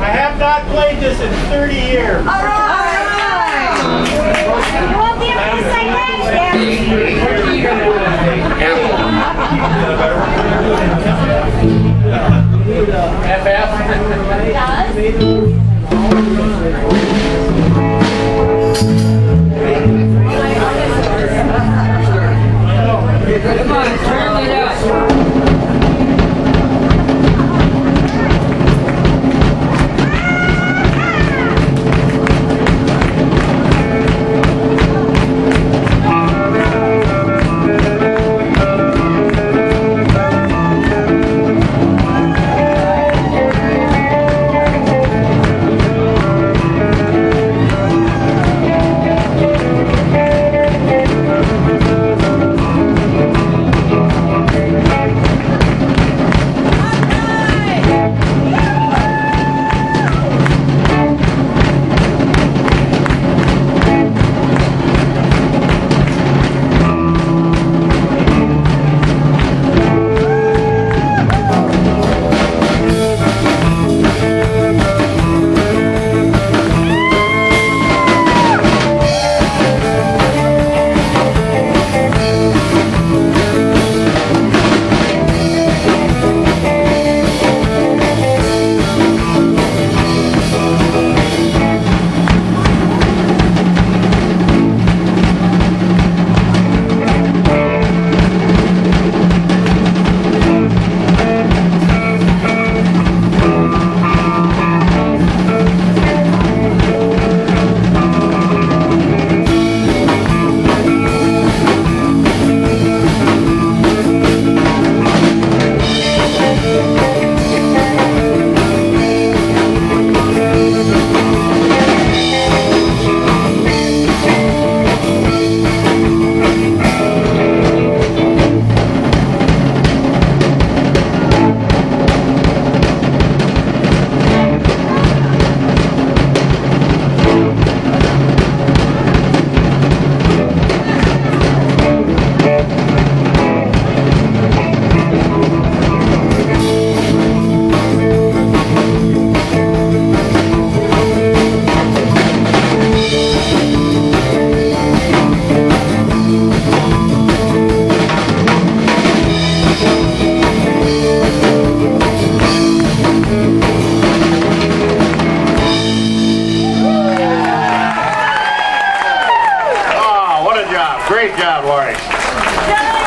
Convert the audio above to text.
I have not played this in 30 years. All right. All right. You won't be able to say that again. FF. Does? Come on, turn. Great job, Laurie.